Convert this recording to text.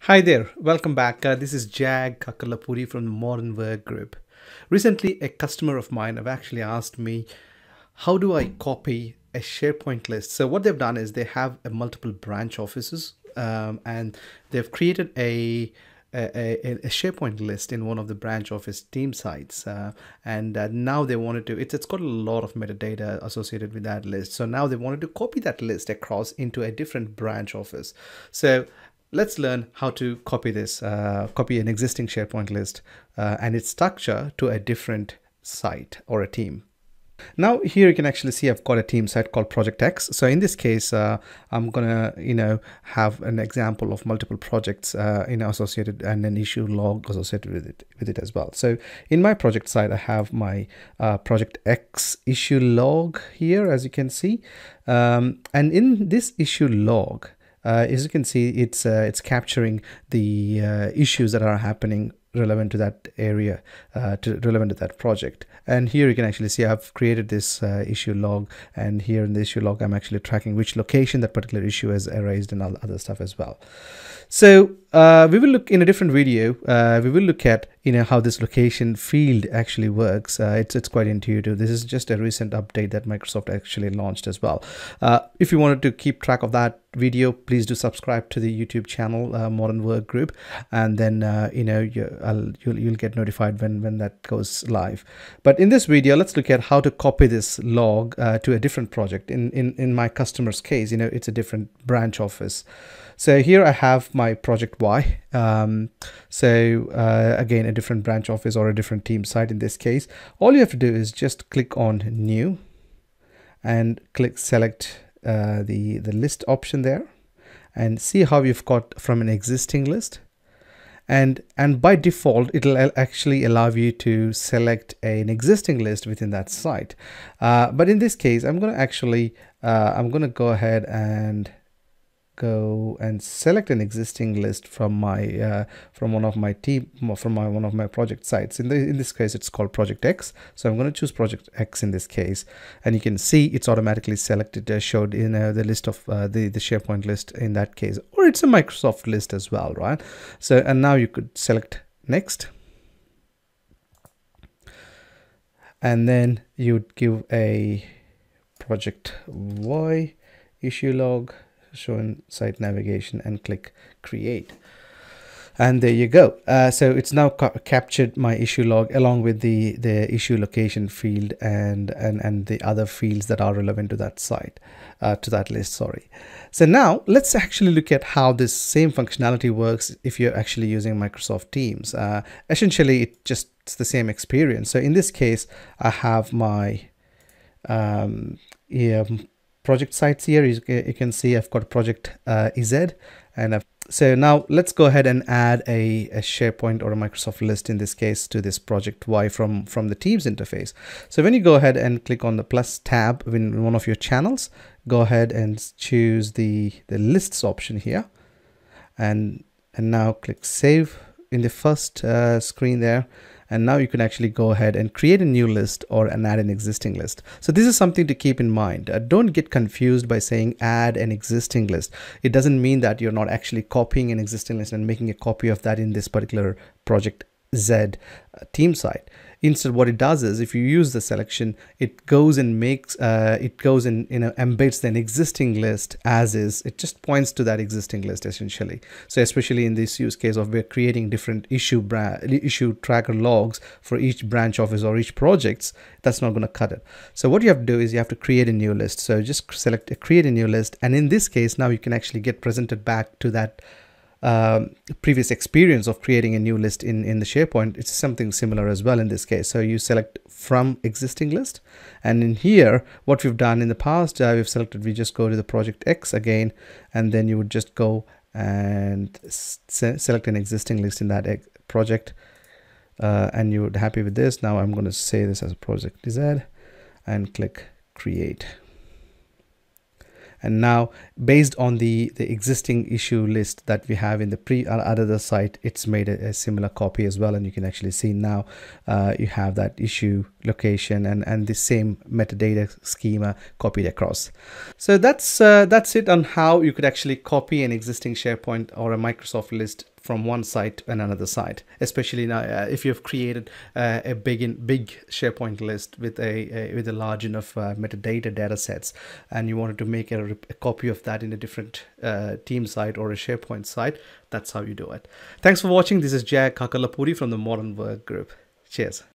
Hi there, welcome back. Uh, this is Jag Kakalapuri from the Modern Work Group. Recently, a customer of mine have actually asked me, how do I copy a SharePoint list? So what they've done is they have a multiple branch offices um, and they've created a a, a, SharePoint list in one of the branch office team sites. Uh, and uh, now they wanted to, it's, it's got a lot of metadata associated with that list. So now they wanted to copy that list across into a different branch office. So let's learn how to copy this, uh, copy an existing SharePoint list uh, and its structure to a different site or a team. Now here you can actually see I've got a team site called Project X. So in this case, uh, I'm gonna you know have an example of multiple projects uh, you know associated and an issue log associated with it with it as well. So in my project site, I have my uh, Project X issue log here, as you can see, um, and in this issue log, uh, as you can see, it's uh, it's capturing the uh, issues that are happening relevant to that area, uh, to relevant to that project. And here you can actually see I've created this uh, issue log, and here in the issue log, I'm actually tracking which location that particular issue has erased and all other stuff as well. So uh, we will look in a different video. Uh, we will look at you know how this location field actually works. Uh, it's it's quite intuitive. This is just a recent update that Microsoft actually launched as well. Uh, if you wanted to keep track of that video, please do subscribe to the YouTube channel uh, Modern Work Group, and then uh, you know you, will you'll, you'll get notified when when that goes live. But in this video, let's look at how to copy this log to a different project. In in in my customer's case, you know it's a different branch office. So here I have my project Y. Um, so uh, again, a different branch office or a different team site in this case. All you have to do is just click on new and click select uh, the, the list option there and see how you've got from an existing list and and by default it'll actually allow you to select an existing list within that site uh, but in this case I'm going to actually uh, I'm going to go ahead and go and select an existing list from my uh, from one of my team from my one of my project sites. In the in this case it's called project X. So I'm going to choose project X in this case. And you can see it's automatically selected uh, showed in uh, the list of uh, the the SharePoint list in that case. Or it's a Microsoft list as well right? So and now you could select next. And then you'd give a project Y issue log showing site navigation and click create. And there you go. Uh, so it's now ca captured my issue log along with the the issue location field and and and the other fields that are relevant to that site uh, to that list sorry. So now let's actually look at how this same functionality works if you're actually using Microsoft Teams. Uh, essentially it just it's the same experience. So in this case I have my um, yeah, project sites here. You, you can see I've got project uh, EZ and I've, so now let's go ahead and add a, a, SharePoint or a Microsoft list in this case to this project Y from from the Teams interface. So when you go ahead and click on the plus tab in one of your channels go ahead and choose the the lists option here. And and now click save. In the first uh, screen there and now you can actually go ahead and create a new list or an add an existing list. So this is something to keep in mind. Uh, don't get confused by saying add an existing list. It doesn't mean that you're not actually copying an existing list and making a copy of that in this particular project Z uh, team site instead what it does is if you use the selection it goes and makes uh, it goes and you know embeds an existing list as is. It just points to that existing list essentially. So especially in this use case of we're creating different issue issue tracker logs for each branch office or each projects that's not going to cut it. So what you have to do is you have to create a new list. So just select create a new list. And in this case now you can actually get presented back to that um, previous experience of creating a new list in, in the SharePoint, it's something similar as well in this case. So you select from existing list. And in here, what we've done in the past, uh, we've selected, we just go to the project X again, and then you would just go and se select an existing list in that project. Uh, and you're happy with this. Now I'm going to say this as a project Z and click create and now based on the the existing issue list that we have in the pre uh, other site it's made a, a, similar copy as well and you can actually see now uh, you have that issue location and and the same metadata schema copied across. So that's uh, that's it on how you could actually copy an existing sharepoint or a microsoft list from one site and another site especially now uh, if you've created uh, a big in, big sharepoint list with a, a with a large enough uh, metadata data sets and you wanted to make a, a copy of that in a different uh, team site or a sharepoint site that's how you do it. Thanks for watching. This is jag kakalapuri from the modern work group. Cheers